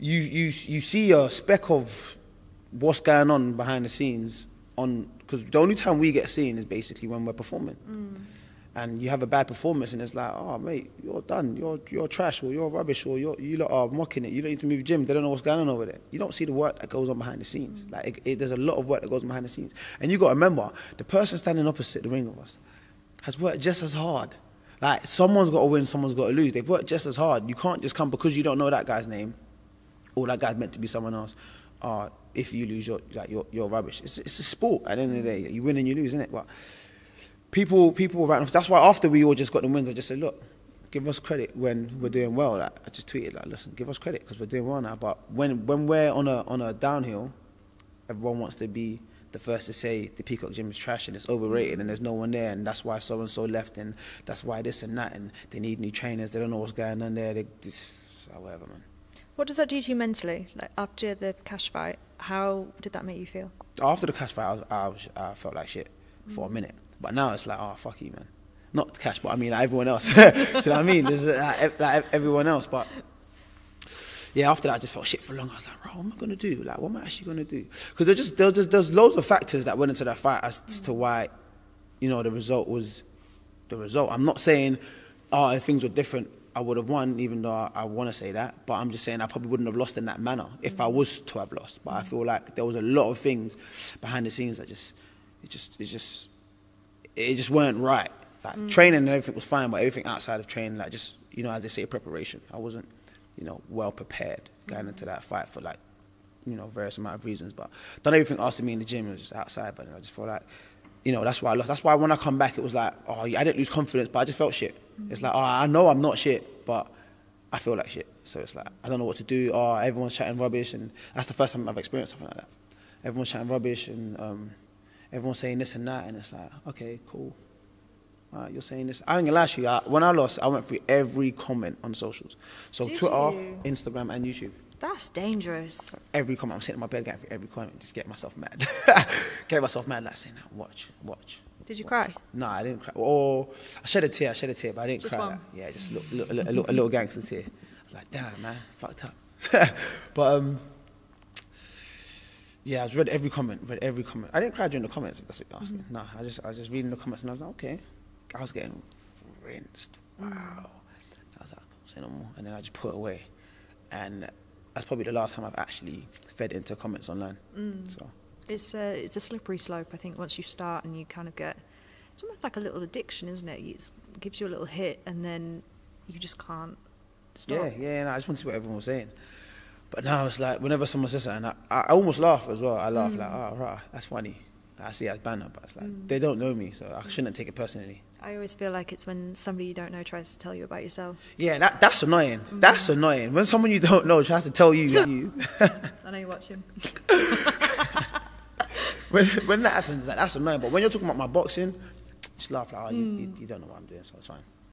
you you you see a speck of what's going on behind the scenes on because the only time we get seen is basically when we're performing. Mm. And you have a bad performance, and it's like, oh mate, you're done. You're you're trash, or you're rubbish, or you're you lot are mocking it. You don't need to move gym. They don't know what's going on over there. You don't see the work that goes on behind the scenes. Mm. Like it, it, there's a lot of work that goes on behind the scenes, and you got to remember the person standing opposite the ring of us has worked just as hard. Like someone's got to win, someone's got to lose. They've worked just as hard. You can't just come because you don't know that guy's name, or that guy's meant to be someone else. Uh, if you lose, you're like you're, you're rubbish. It's, it's a sport. At the end of the day, you win and you lose, isn't it? But people, people around. That's why after we all just got the wins, I just said, look, give us credit when we're doing well. Like, I just tweeted like, listen, give us credit because we're doing well now. But when when we're on a on a downhill, everyone wants to be the first to say the Peacock Gym is trash and it's overrated and there's no one there and that's why so and so left and that's why this and that and they need new trainers. They don't know what's going on there. They just whatever, man. What does that do to you mentally? Like after the Cash fight, how did that make you feel? After the Cash fight, I, was, I, was, I felt like shit for a mm. minute. But now it's like, oh, fuck you, man. Not the Cash, but I mean like everyone else. Do you know what I mean? There's ev- like everyone else. But yeah, after that, I just felt shit for long. I was like, bro, what am I gonna do? Like, what am I actually gonna do? Because there's just there's, there's loads of factors that went into that fight as mm. to why, you know, the result was the result. I'm not saying, oh, if things were different, I would have won, even though I, I want to say that. But I'm just saying I probably wouldn't have lost in that manner if I was to have lost. But I mm. feel like there was a lot of things behind the scenes that just, it just, it just, it just weren't right. Like mm. training and everything was fine, but everything outside of training, like just, you know, as they say, preparation. I wasn't, you know, well prepared going into that fight for like, you know, various amount of reasons. But done everything else oh, to me in the gym. It was just outside, but I just felt like, you know, that's why I lost. That's why when I come back, it was like, oh, I didn't lose confidence, but I just felt shit. It's like, oh, I know I'm not shit, but I feel like shit. So it's like, I don't know what to do. Oh, everyone's chatting rubbish, and that's the first time I've experienced something like that. Everyone's chatting rubbish, and um, everyone's saying this and that, and it's like, okay, cool. Right, you're saying this. I ain't gonna lie to you. I, when I lost, I went through every comment on socials. So Did Twitter, you? Instagram, and YouTube. That's dangerous. Every comment, I'm sitting in my bed, getting through every comment, just get myself mad. get myself mad, like saying, watch, watch. Did you cry? No, I didn't cry. Or I shed a tear. I shed a tear, but I didn't Just cry. one? Like, yeah, just a little, a, little, a little gangster tear. I was like, damn, man, fucked up. but um, yeah, I was read every comment, read every comment. I didn't cry during the comments. If that's what you're asking. Mm-hmm. No, I just, I was just reading the comments, and I was like, okay. I was getting rinsed. Wow. Mm. I was like, say no more, and then I just put it away, and that's probably the last time I've actually fed into comments online. Mm. So. It's a, it's a slippery slope, I think, once you start and you kind of get. It's almost like a little addiction, isn't it? It's, it gives you a little hit and then you just can't stop. Yeah, yeah, and I just want to see what everyone was saying. But now it's like whenever someone says something, I, I almost laugh as well. I laugh like, oh, right, that's funny. I see it as banner, but it's like they don't know me, so I shouldn't take it personally. I always feel like it's when somebody you don't know tries to tell you about yourself. Yeah, that, that's annoying. Mm. That's annoying. When someone you don't know tries to tell you, you I know you watch him. when, when that happens, like, that's annoying. But when you're talking about my boxing, just laugh like, oh, you, you, mm. you don't know what I'm doing, so it's fine.